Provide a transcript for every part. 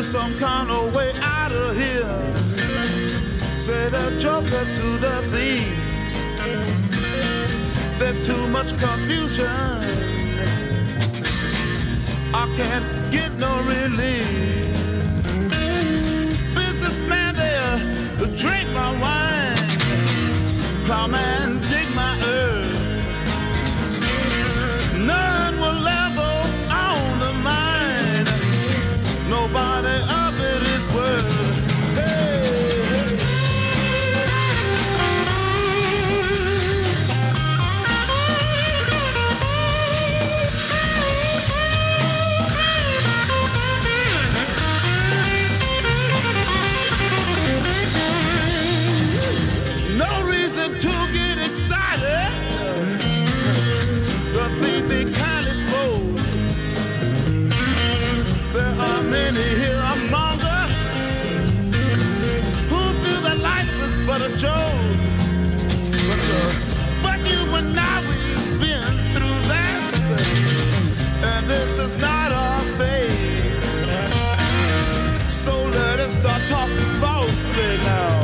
me some kind of way out of here. Said a joker to the thief. There's too much confusion. I can't get no relief. Businessman there, drink my wine. Plowman. is not our fate. So let us not talk falsely now.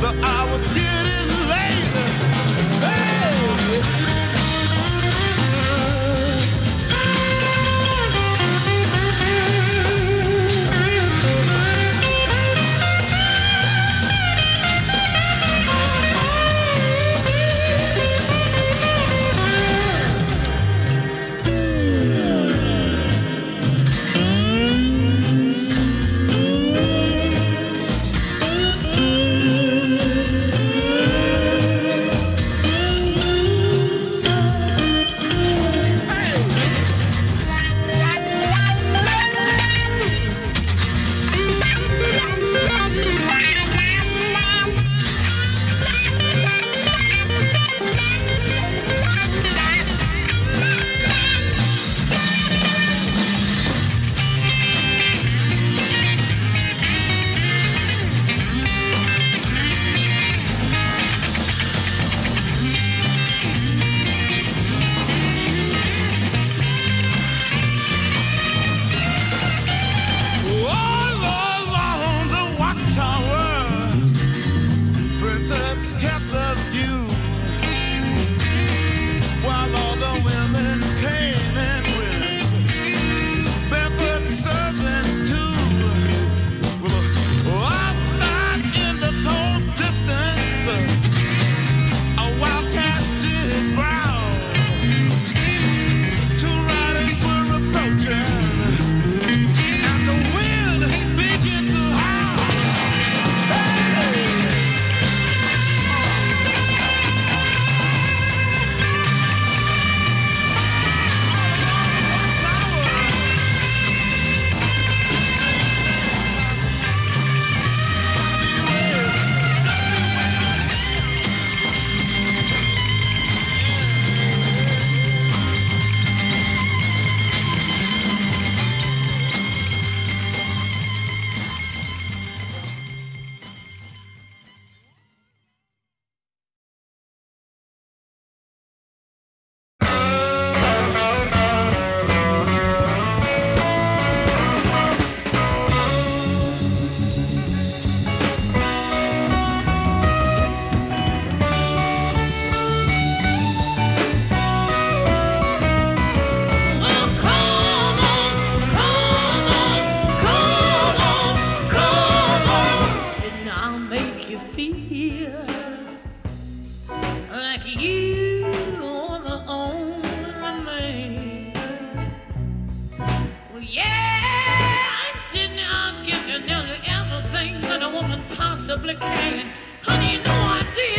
The hour's getting. Yeah, I didn't give you nearly everything that a woman possibly can. Honey, you know I did.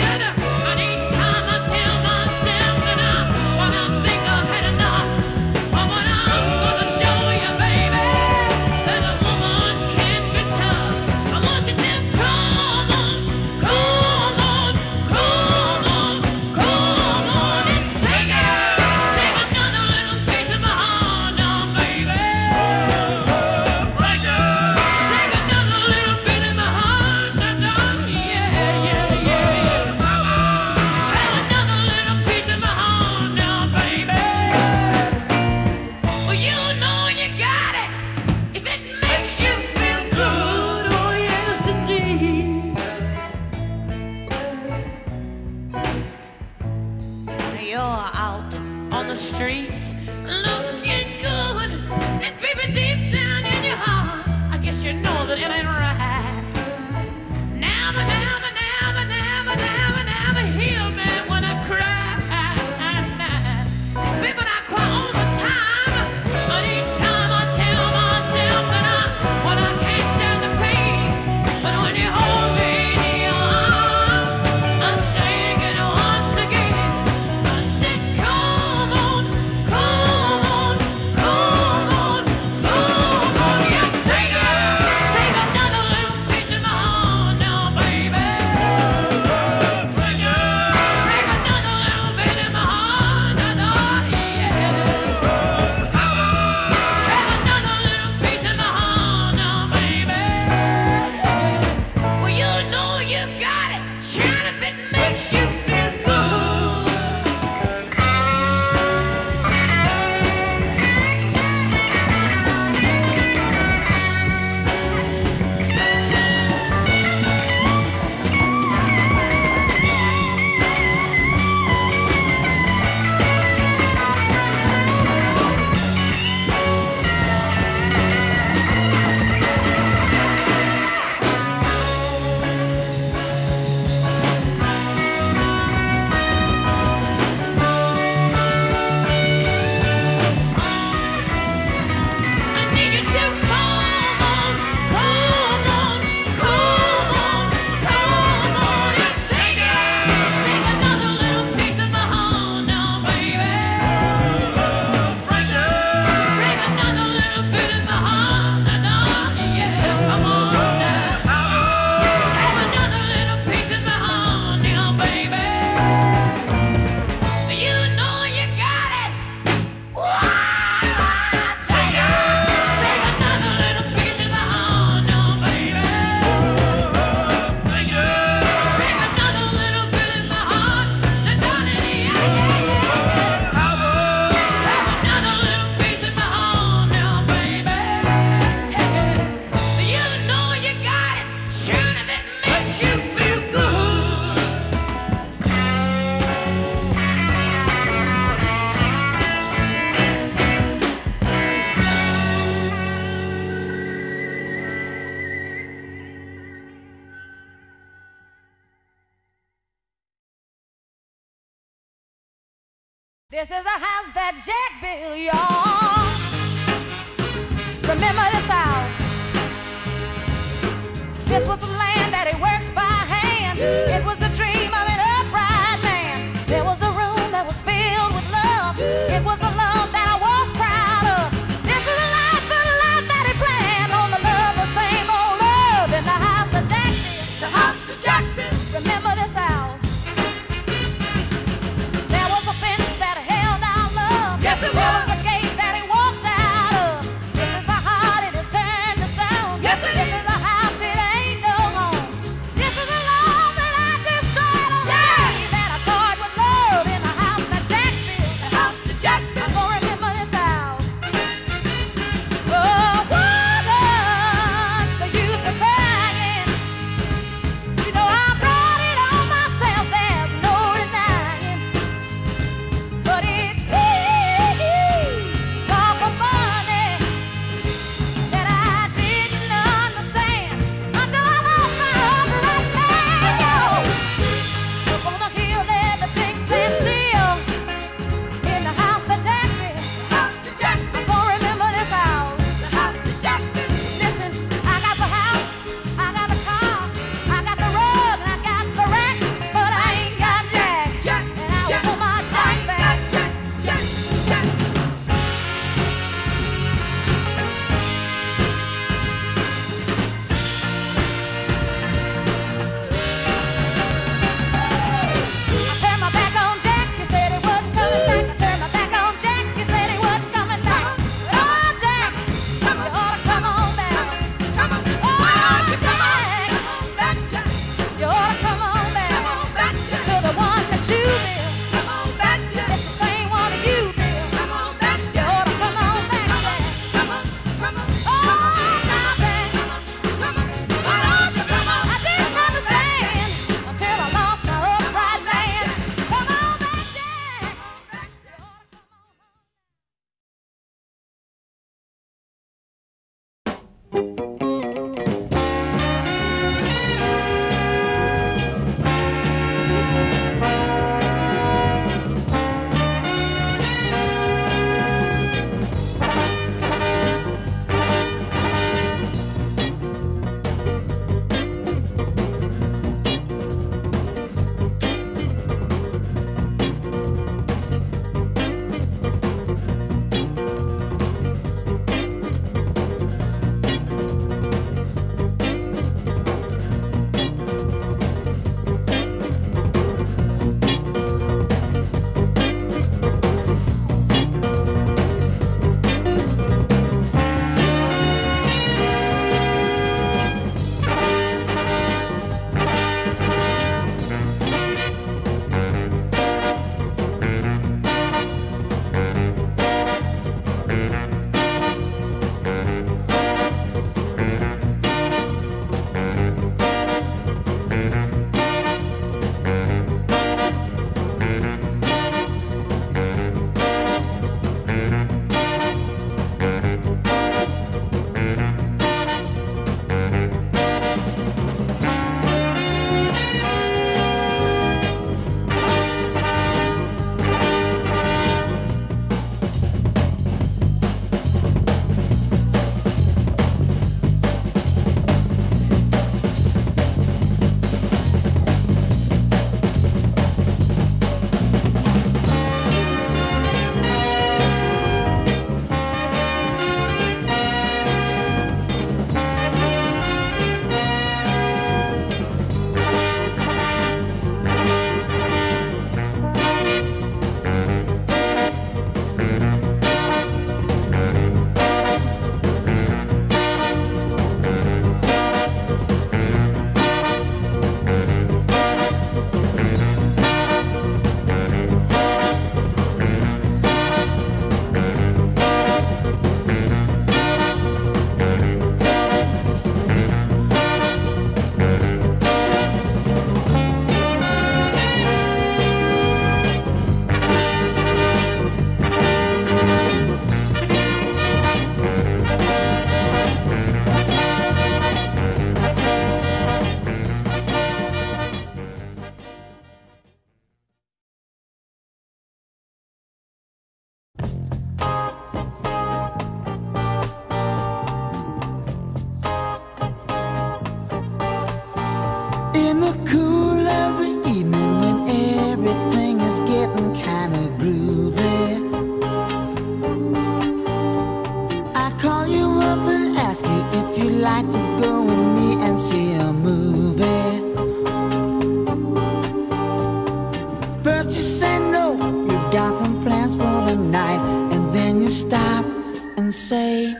Say,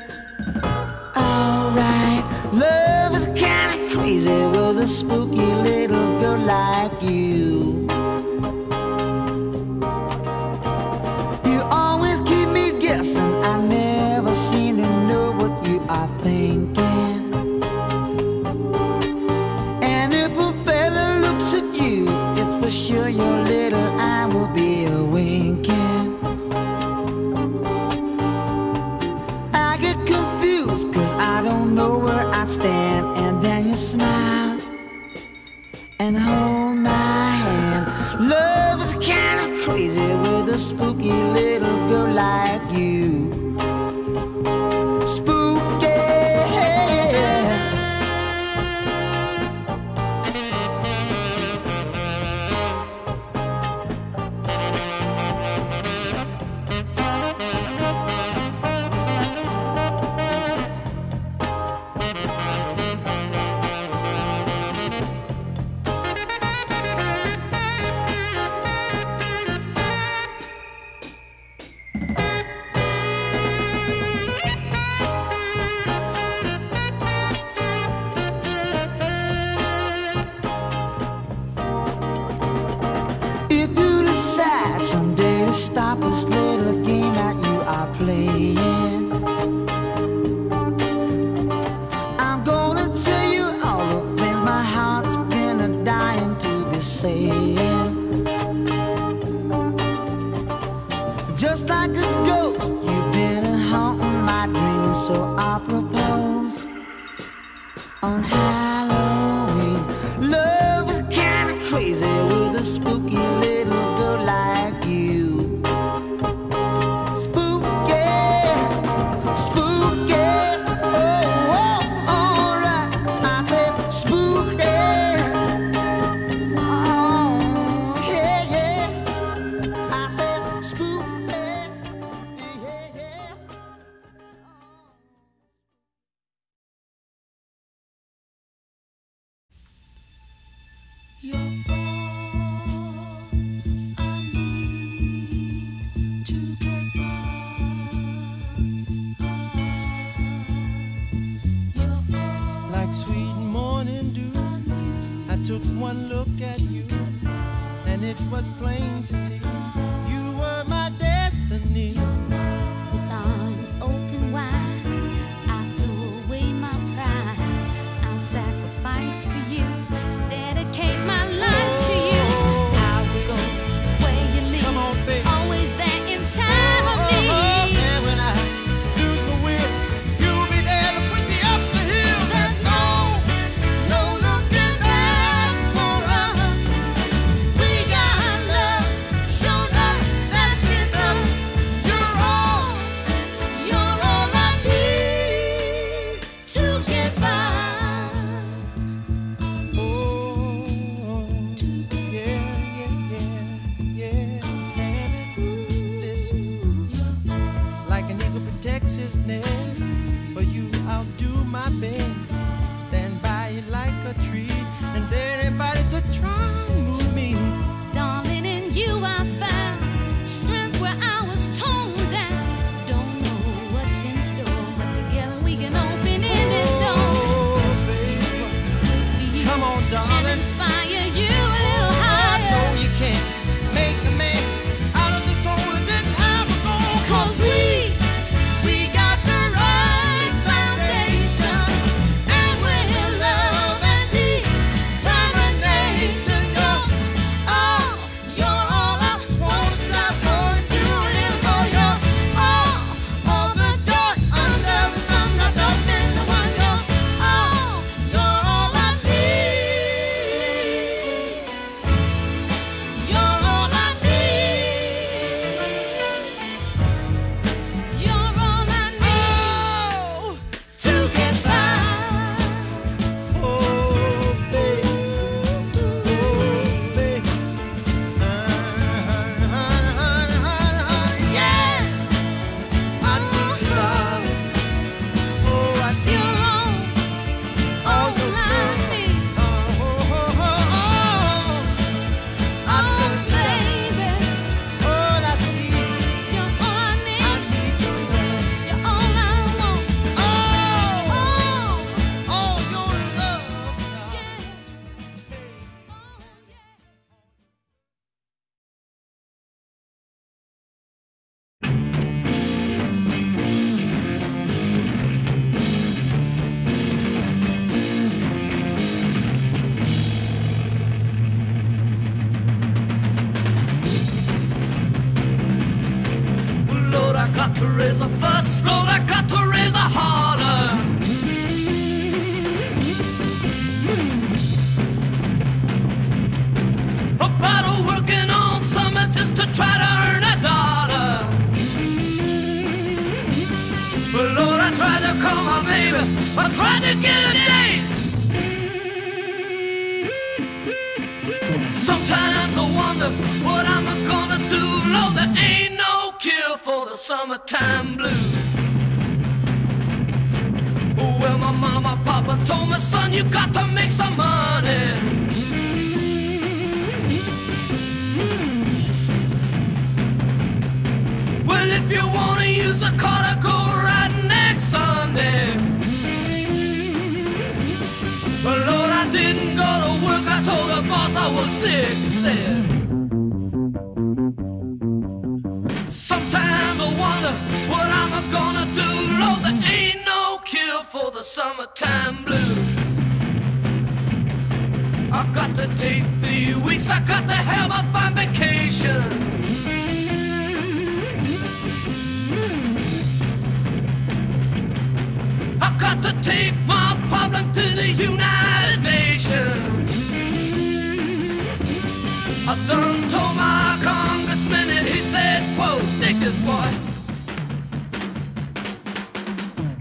this boy.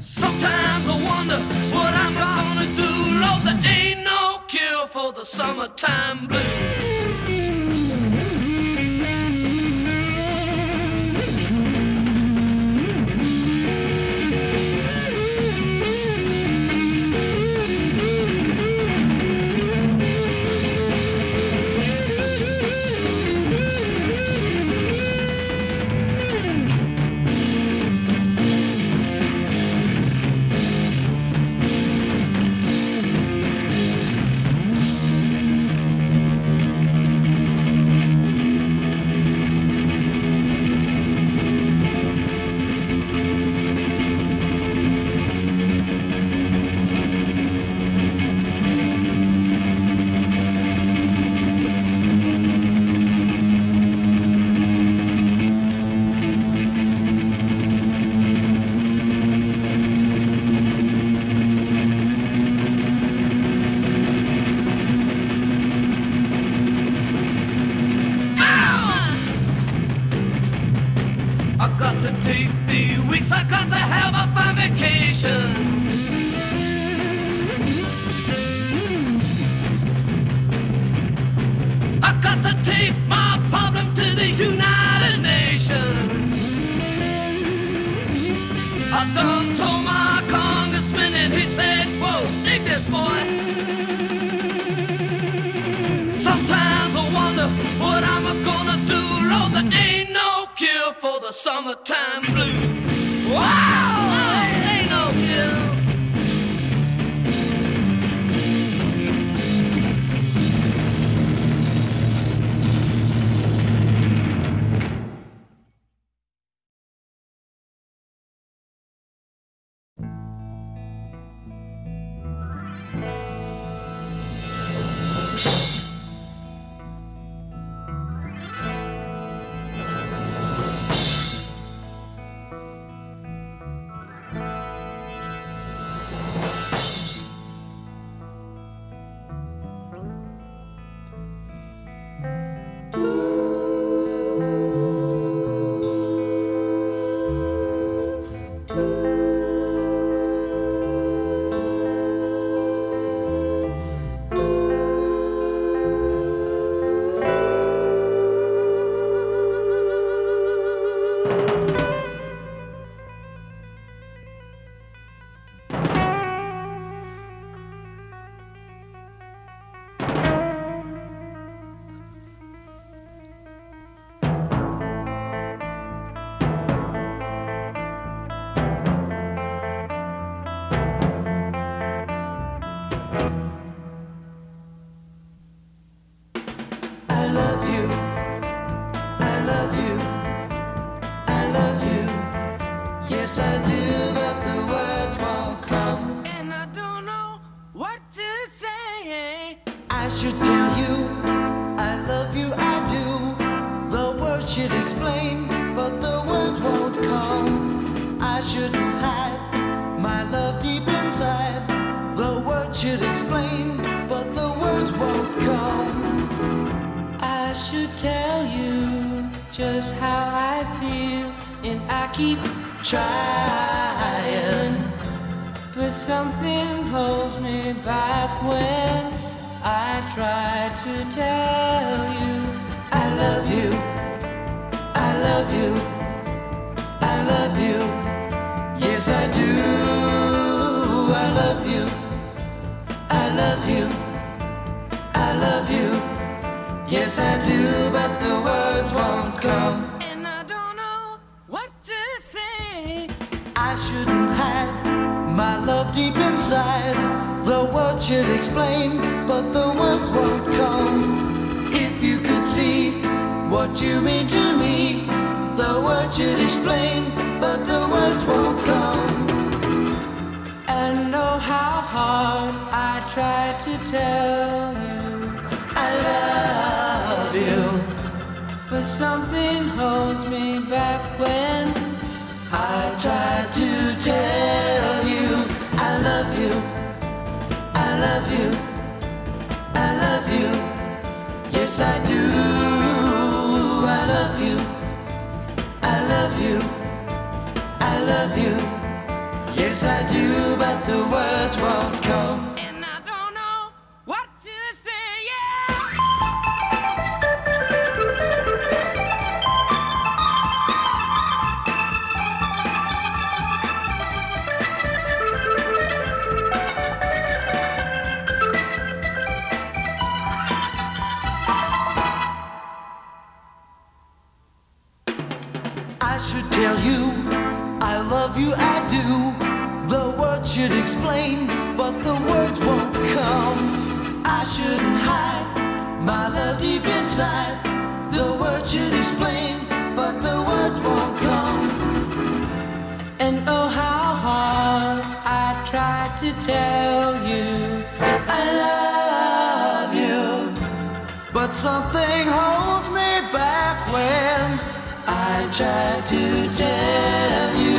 Sometimes I wonder what I'm gonna do. Lord, there ain't no cure for the summertime blues. I shouldn't hide my love deep inside. The world should explain, but the words won't come. If you could see what you mean to me, the words should explain, but the words won't come. And know how hard I try to tell you I love you, but something holds me back when. I try to tell you I love you, I love you, I love you. Yes, I do. I love you, I love you, I love you. Yes, I do, but the words won't come. but the words won't come. I shouldn't hide my love deep inside. The words should explain, but the words won't come. And oh, how hard I tried to tell you I love you, but something holds me back when I try to tell you.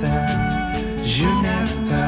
never, you never.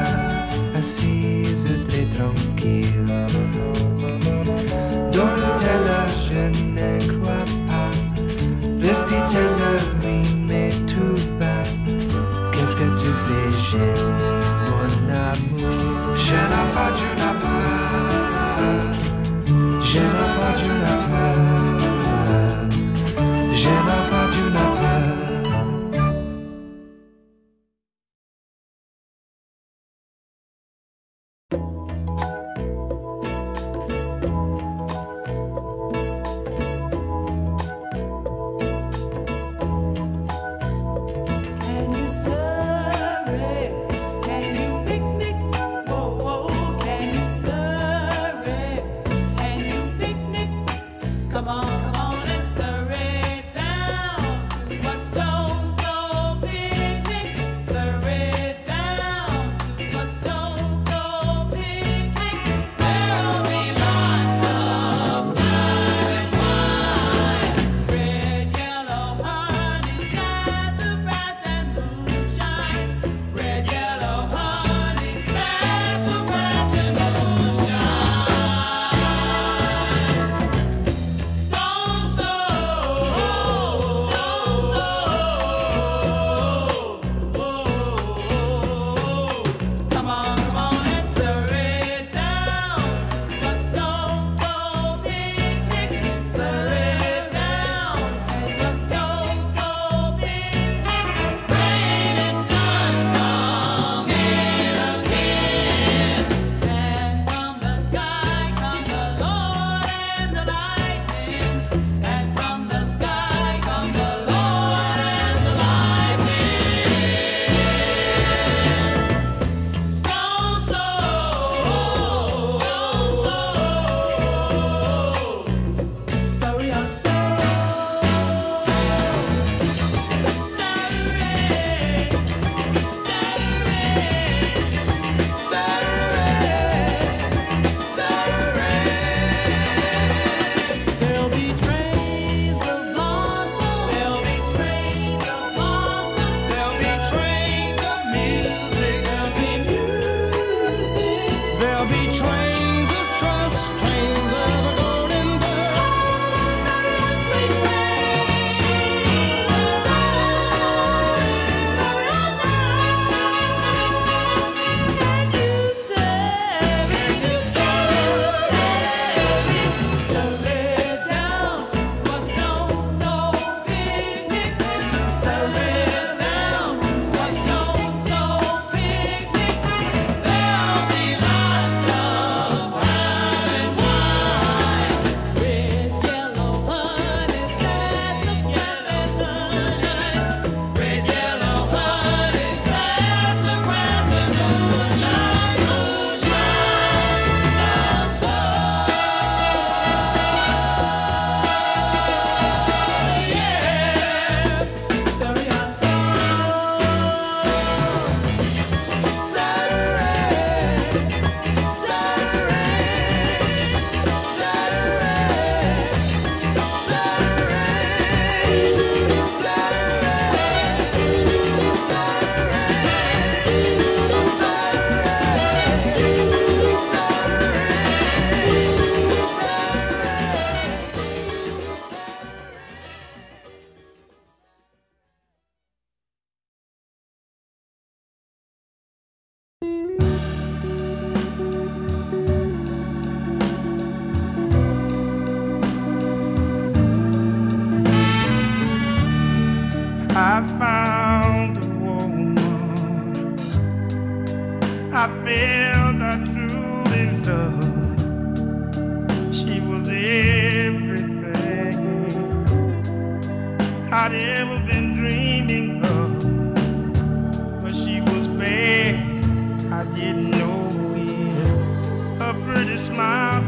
Know it. Her pretty smile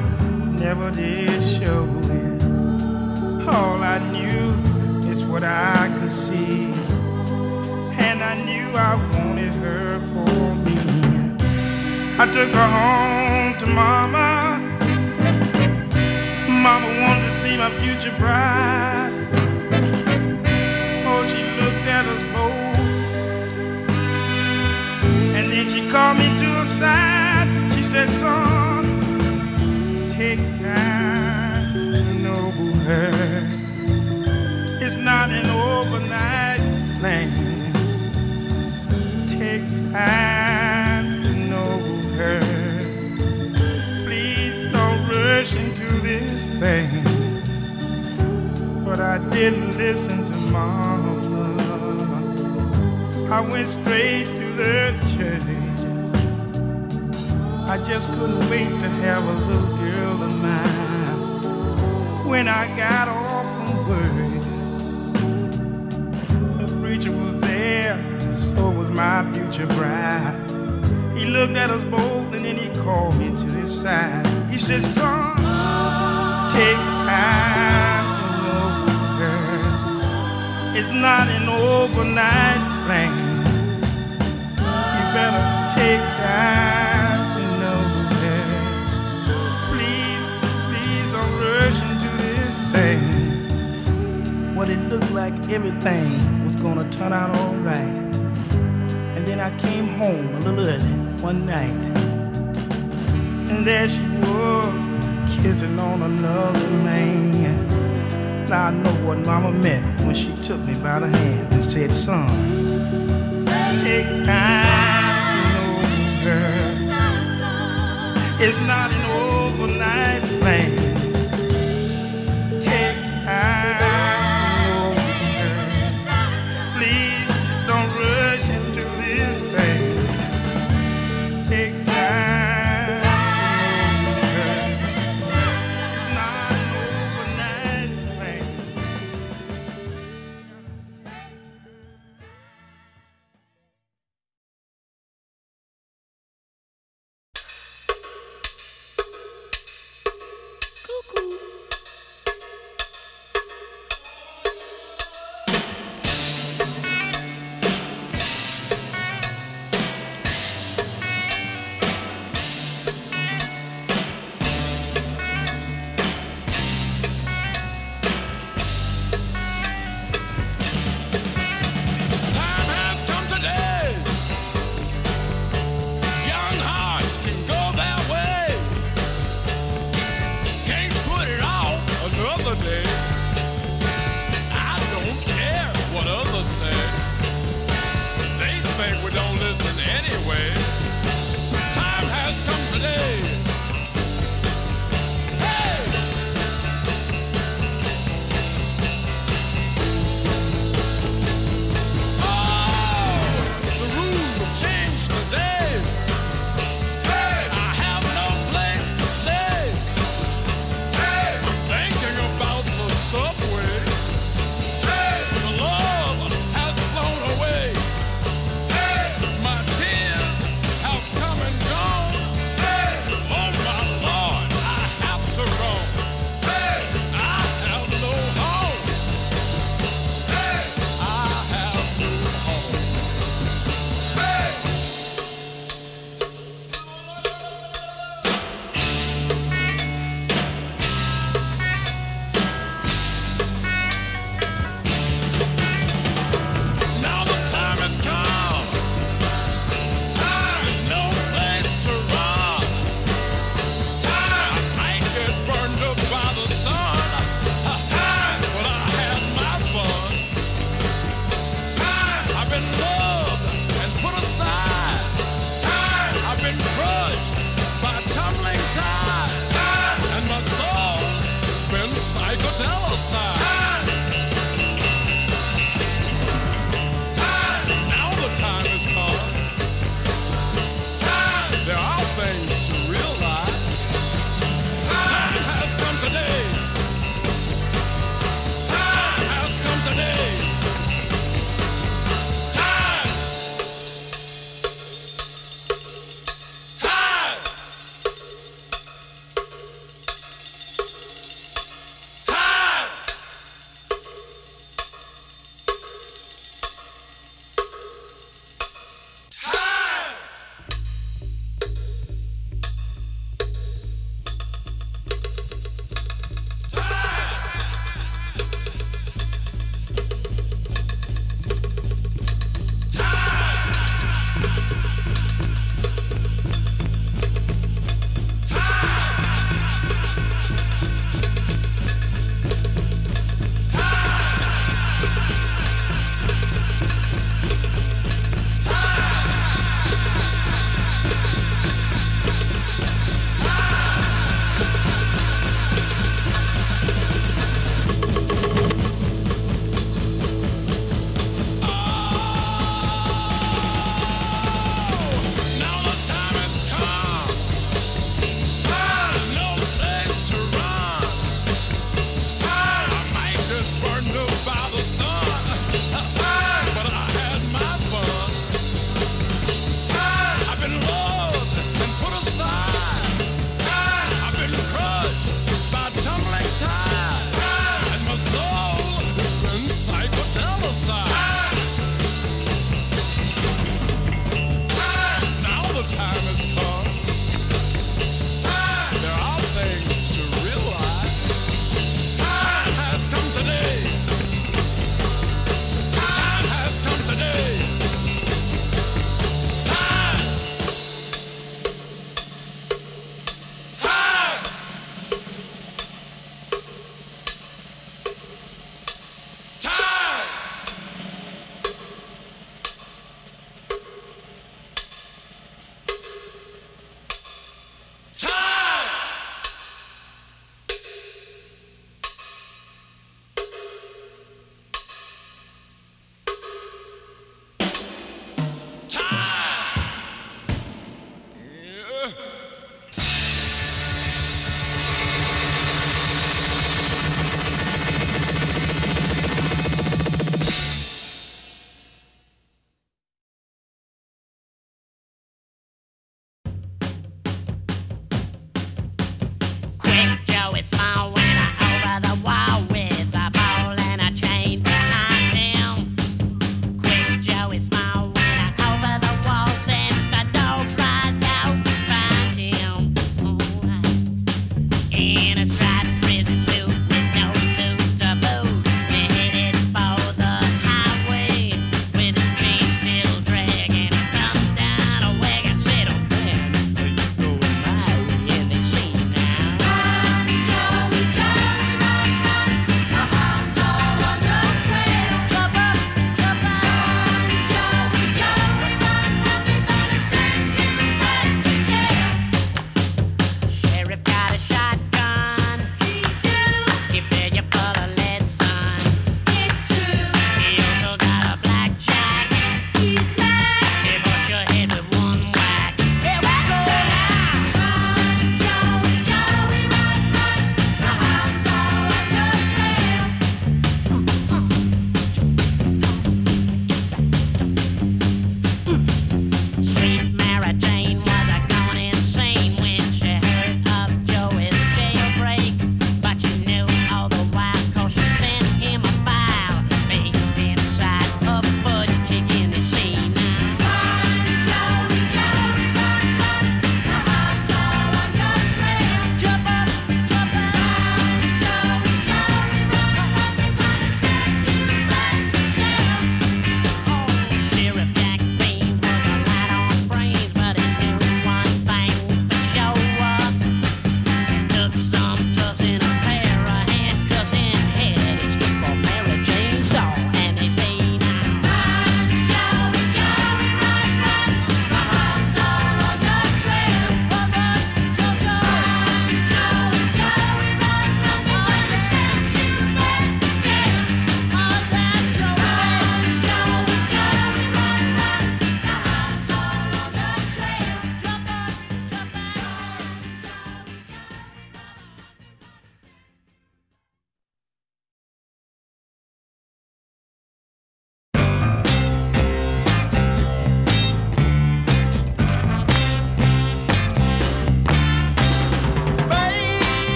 never did show it. All I knew is what I could see. And I knew I wanted her for me. I took her home to mama. Mama wanted to see my future bride. Oh, she looked at us both. And she called me to her side. She said, son, take time to know her. It's not an overnight thing. Takes time to know her. Please don't rush into this thing. But I didn't listen to mama. I went straight I just couldn't wait to have a little girl of mine. When I got off from work, the preacher was there, so was my future bride. He looked at us both and then he called me to his side. He said, Son, take time to know her. It's not an overnight thing. Better take time to know. Please, please don't rush into this thing. Well, it looked like everything was gonna turn out alright. And then I came home a little early one night. And there she was, kissing on another man. Now I know what mama meant when she took me by the hand and said, son, take time her. It's not an overnight thing.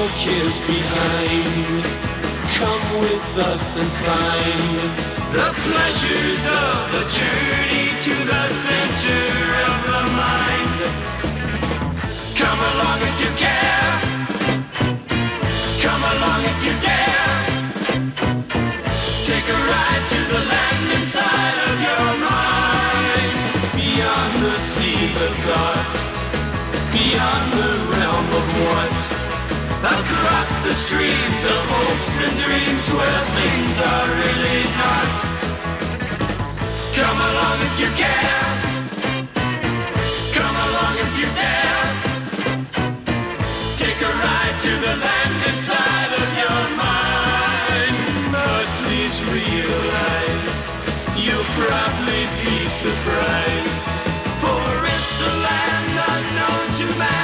Your cares behind. Come with us and find the pleasures of the journey to the center of the mind. Come along if you care. Come along if you dare. Take a ride to the land inside of your mind. Beyond the seas of thought. Beyond the realm of what. Across the streams of hopes and dreams where things are really not. Come along if you care. Come along if you dare. Take a ride to the land inside of your mind. But please realize you'll probably be surprised. For it's a land unknown to man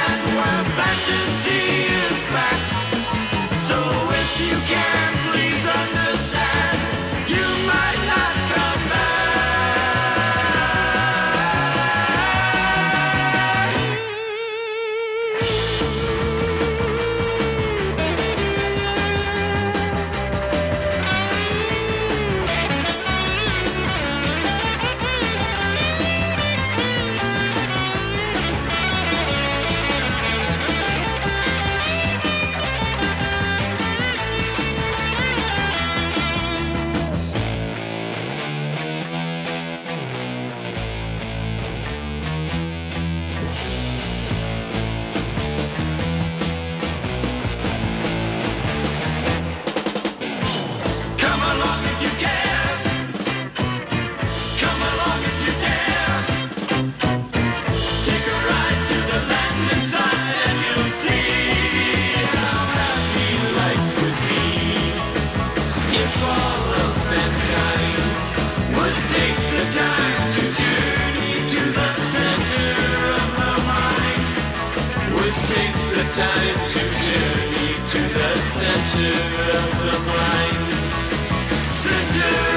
the time to journey to the center of the mind. Center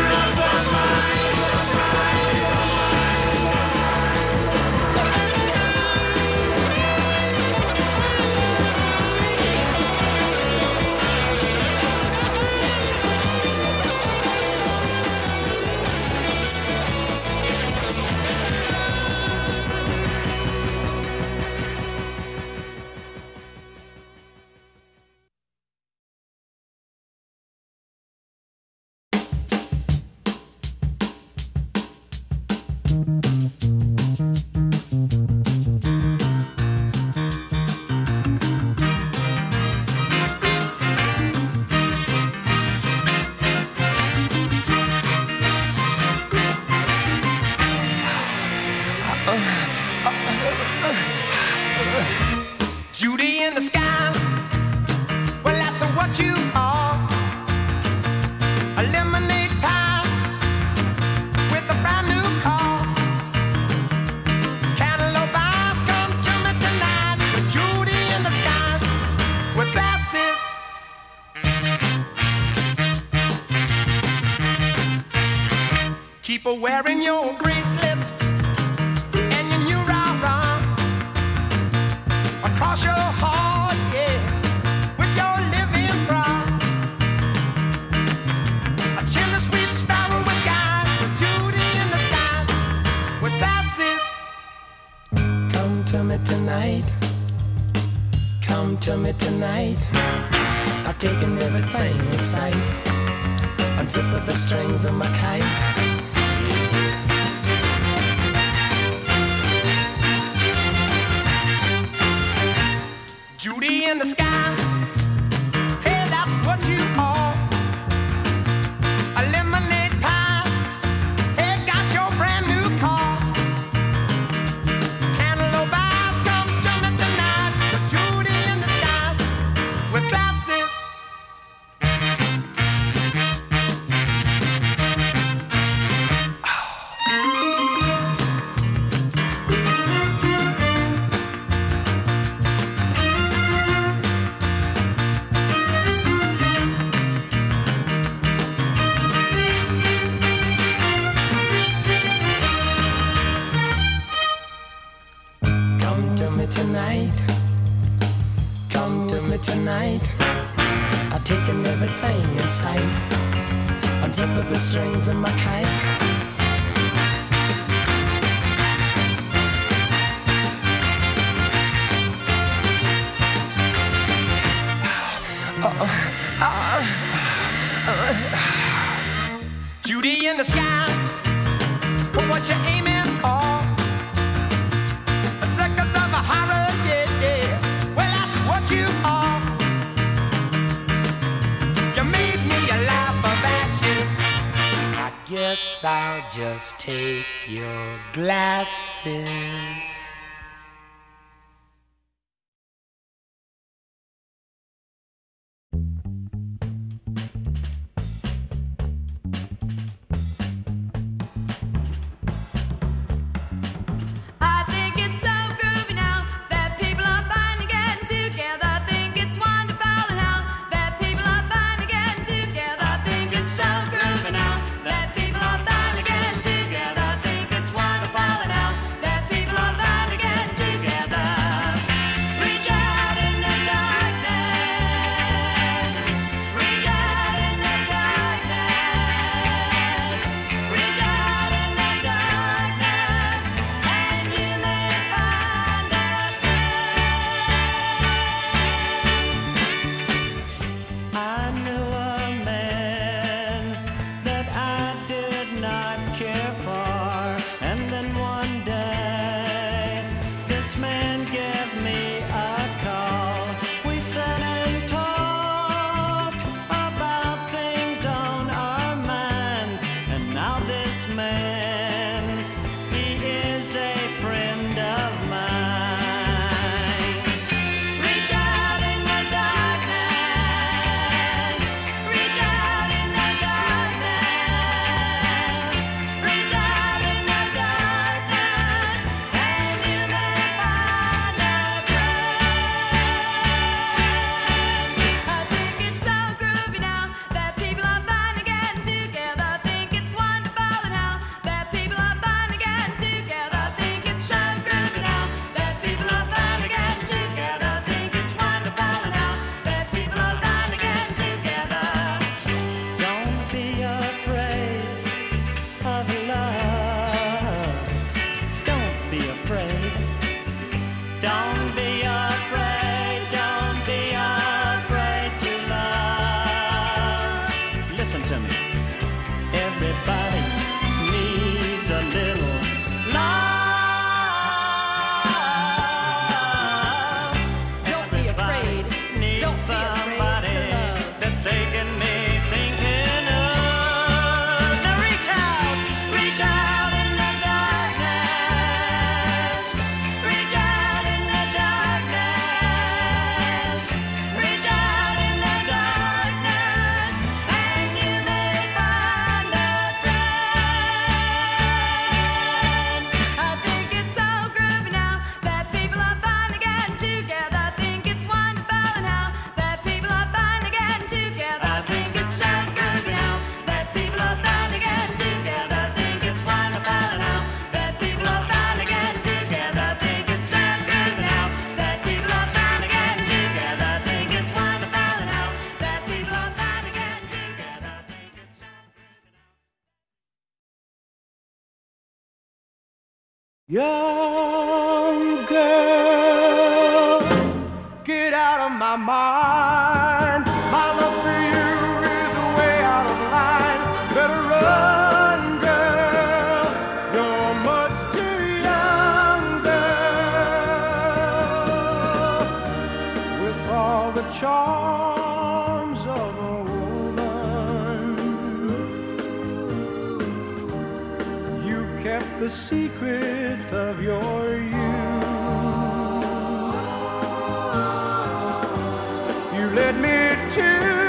wearing your bracelets the secret of your youth. You led me to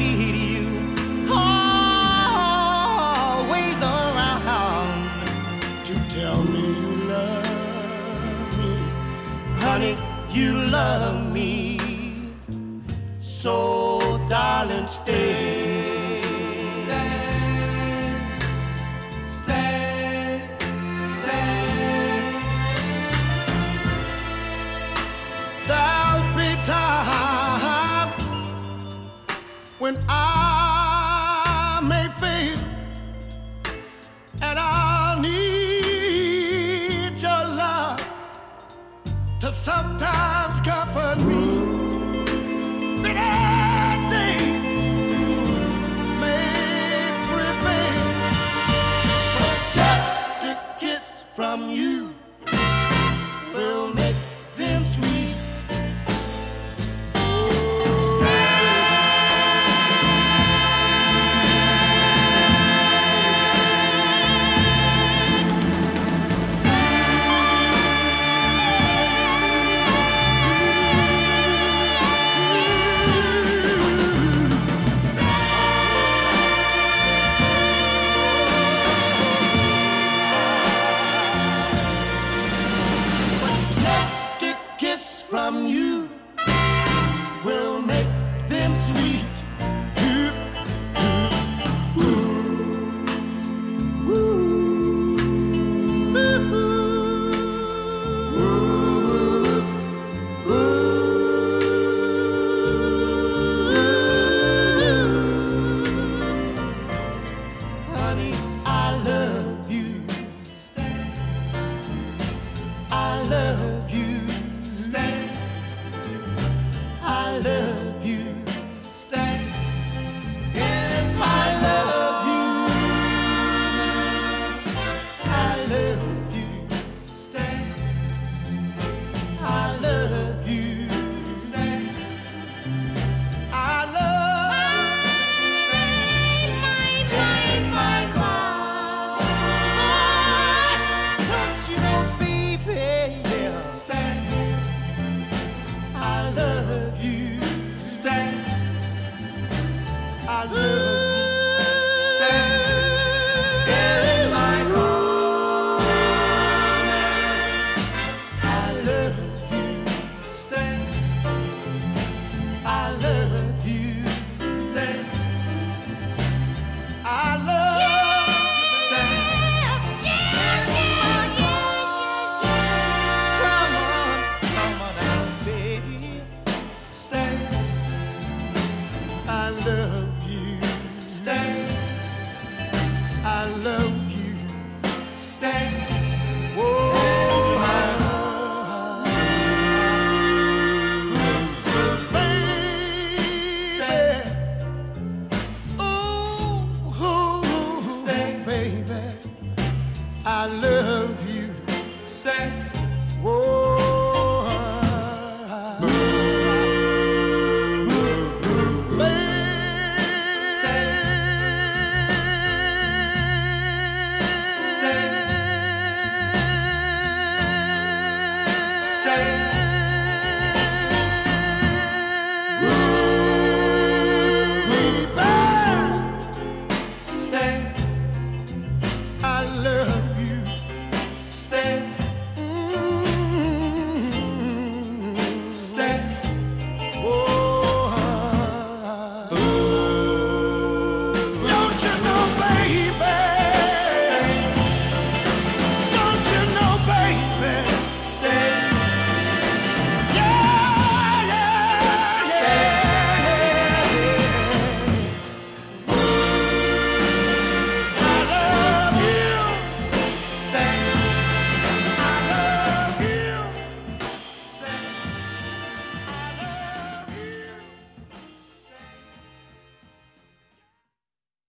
need you always around to tell me you love me. Honey, you love me. So, darling, stay.